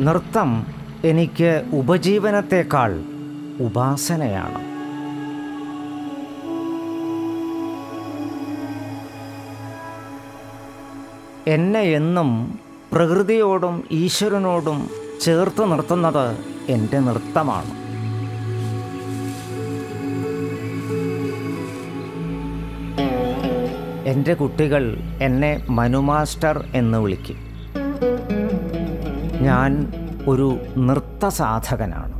നൃത്തം എനിക്ക് ഉപജീവനത്തെക്കാൾ ഉപാസനയാണ്. എന്നെ എന്നും പ്രകൃതിയോടും ഈശ്വരനോടും ചേർത്ത് നിർത്തുന്നത് എന്റെ നൃത്തമാണ്. എന്റെ കുട്ടികൾ എന്നെ മനുമാസ്റ്റർ എന്ന് വിളിക്കും. ഞാൻ ഒരു നൃത്തസാധകനാണ്.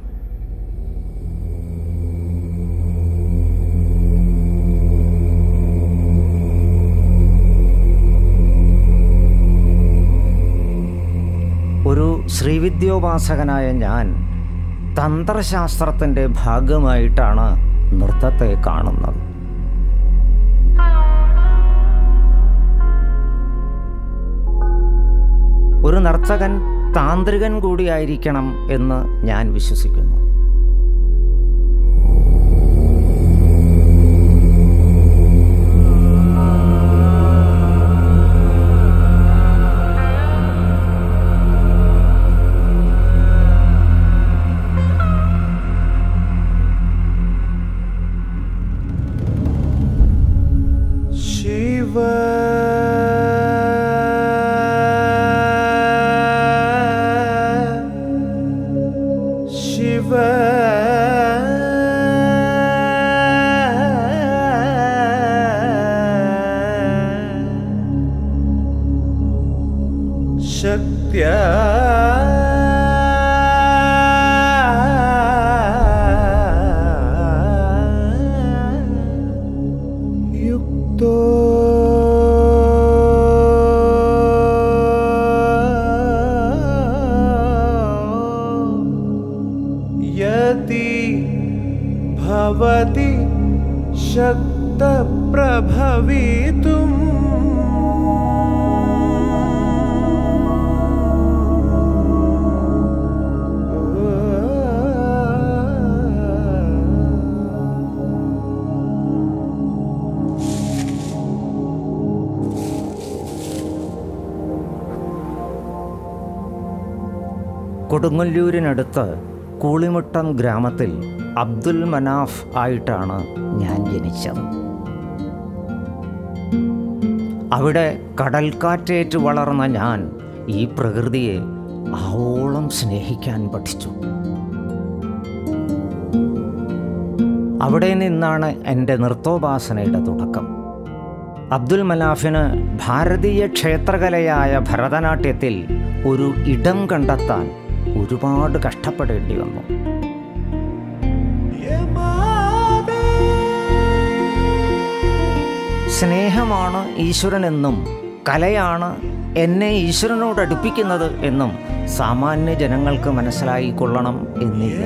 ഒരു ശ്രീവിദ്യോപാസകനായ ഞാൻ തന്ത്രശാസ്ത്രത്തിന്റെ ഭാഗമായിട്ടാണ് നൃത്തത്തെ കാണുന്നത്. ഒരു നർത്തകൻ താന്ത്രികൻ കൂടിയായിരിക്കണം എന്ന് ഞാൻ വിശ്വസിക്കുന്നു. ഭവതി ശക്തപ്രഭവിതും കൊടുങ്ങല്ലൂരിനടുത്ത് കൂളിമുട്ടം ഗ്രാമത്തിൽ അബ്ദുൽ മനാഫ് ആയിട്ടാണ് ഞാൻ ജനിച്ചത്. അവിടെ കടൽക്കാറ്റേറ്റ് വളർന്ന ഞാൻ ഈ പ്രകൃതിയെ ആവോളം സ്നേഹിക്കാൻ പഠിച്ചു. അവിടെ നിന്നാണ് എന്റെ നൃത്തോപാസനയുടെ തുടക്കം. അബ്ദുൽ മനാഫിന് ഭാരതീയ ക്ഷേത്രകലയായ ഭരതനാട്യത്തിൽ ഒരു ഇടം കണ്ടെത്താൻ ഒരുപാട് കഷ്ടപ്പെടേണ്ടി വന്നു. സ്നേഹമാണ് ഈശ്വരനെന്നും കലയാണ് എന്നെ ഈശ്വരനോട് അടുപ്പിക്കുന്നത് എന്നും സാമാന്യ ജനങ്ങൾക്ക് മനസ്സിലായിക്കൊള്ളണം എന്നില്ല.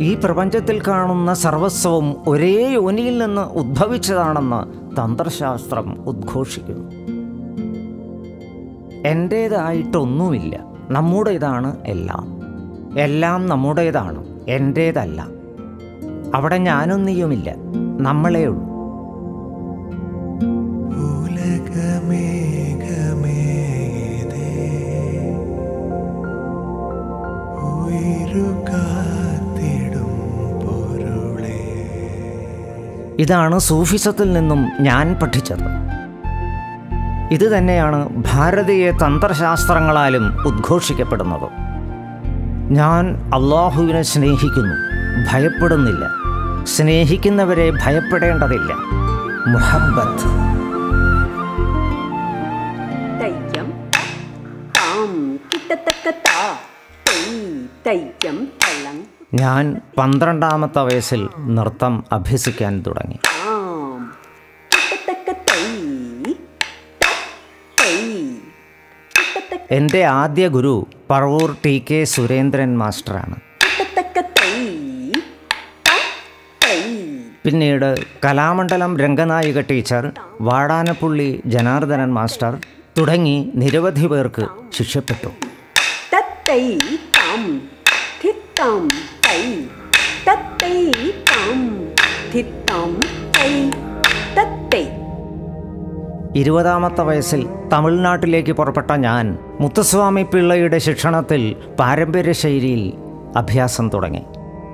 ഈ പ്രപഞ്ചത്തിൽ കാണുന്ന സർവസ്വവും ഒരേ യോനിയിൽ നിന്ന് ഉദ്ഭവിച്ചതാണെന്ന് തന്ത്രശാസ്ത്രം ഉദ്ഘോഷിക്കുന്നു. എന്റേതായിട്ടൊന്നുമില്ല നമ്മുടേതാണ് എല്ലാം. എല്ലാം നമ്മുടേതാണ് എന്റേതല്ല അവിടെ ഞാനും നീയുമില്ല നമ്മളേ ഉള്ളൂ ഇതാണ് സൂഫിസത്തിൽ നിന്നും ഞാൻ പഠിച്ചത്. ഇത് തന്നെയാണ് ഭാരതീയ തന്ത്രശാസ്ത്രങ്ങളാലും ഉദ്ഘോഷിക്കപ്പെടുന്നത്. ഞാൻ അള്ളാഹുവിനെ സ്നേഹിക്കുന്നു. ഭയപ്പെടുന്നില്ല. സ്നേഹിക്കുന്നവരെ ഭയപ്പെടേണ്ടതില്ല. മുഹബത്ത് ഞാൻ പന്ത്രണ്ടാമത്തെ വയസ്സിൽ നൃത്തം അഭ്യസിക്കാൻ തുടങ്ങി. എന്റെ ആദ്യ ഗുരു പറവൂർ ടി കെ സുരേന്ദ്രൻ മാസ്റ്ററാണ്. പിന്നീട് കലാമണ്ഡലം രംഗനായിക ടീച്ചർ വാടാനപ്പുള്ളി ജനാർദ്ദനൻ മാസ്റ്റർ തുടങ്ങി നിരവധി പേർക്ക് ശിക്ഷപ്പെട്ടു. ഇരുപതാമത്തെ വയസ്സിൽ തമിഴ്നാട്ടിലേക്ക് പുറപ്പെട്ട ഞാൻ മുത്തുസ്വാമി പിള്ളയുടെ ശിക്ഷണത്തിൽ പാരമ്പര്യ ശൈലിയിൽ അഭ്യാസം തുടങ്ങി.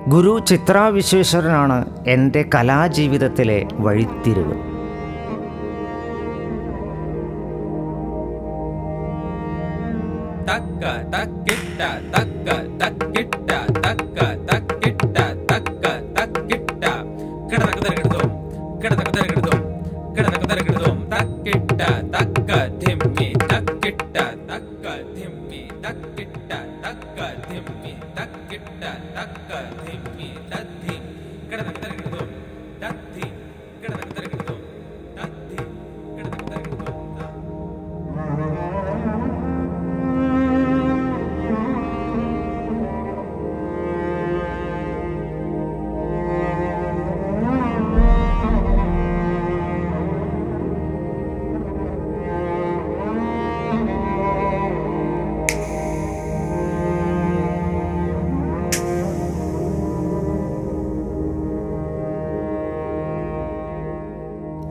ഗുരു ചിത്രാ വിശ്വേശ്വരനാണ് എന്റെ കലാജീവിതത്തിലെ വഴിത്തിരിവ്. തക്ക തക്കിട്ട തക്ക തക്കിട്ട തക്ക തക്കിട്ട ಮಿಕ್ಕ ಹಿಮ್ಮಿ ತದ್ದಿ ಕಡದ ಕಡಗದು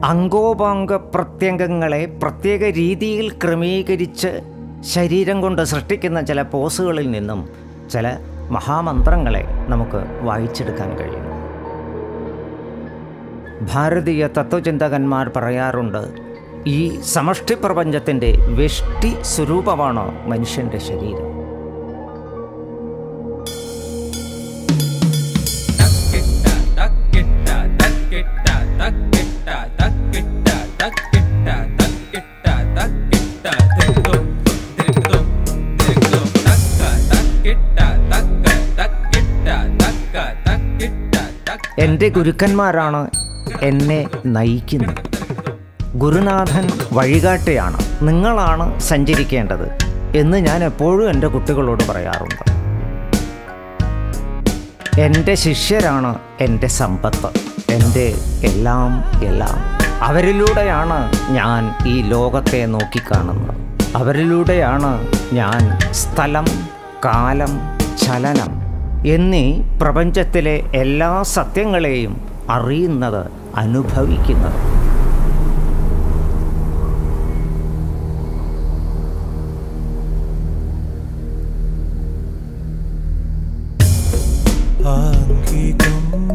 അംഗോപാംഗ പ്രത്യംഗങ്ങളെ പ്രത്യേക രീതിയിൽ ക്രമീകരിച്ച് ശരീരം കൊണ്ട് സൃഷ്ടിക്കുന്ന ചില പോസുകളിൽ നിന്നും ചില മഹാമന്ത്രങ്ങളെ നമുക്ക് വായിച്ചെടുക്കാൻ കഴിയും. ഭാരതീയ തത്വചിന്തകന്മാർ പറയാറുണ്ട് ഈ സമഷ്ടി പ്രപഞ്ചത്തിന്റെ വെഷ്ടി സ്വരൂപമാണ് മനുഷ്യന്റെ ശരീരം? എന്റെ ഗുരുക്കന്മാരാണ് എന്നെ നയിക്കുന്നത്. ഗുരുനാഥൻ വഴികാട്ടിയാണ് നിങ്ങളാണ് സഞ്ചരിക്കേണ്ടത് എന്ന് ഞാൻ എപ്പോഴും എന്റെ കുട്ടികളോട് പറയാറുണ്ട്. എന്റെ ശിഷ്യരാണ് എന്റെ സമ്പത്ത്. എന്റെ എല്ലാം എല്ലാം. അവരിലൂടെയാണ് ഞാൻ ഈ ലോകത്തെ നോക്കിക്കാണുന്നത്. അവരിലൂടെയാണ് ഞാൻ സ്ഥലം കാലം ചലനം എന്നീ പ്രപഞ്ചത്തിലെ എല്ലാ സത്യങ്ങളെയും അറിയുന്നത് അനുഭവിക്കുന്നത്. ആംഗികം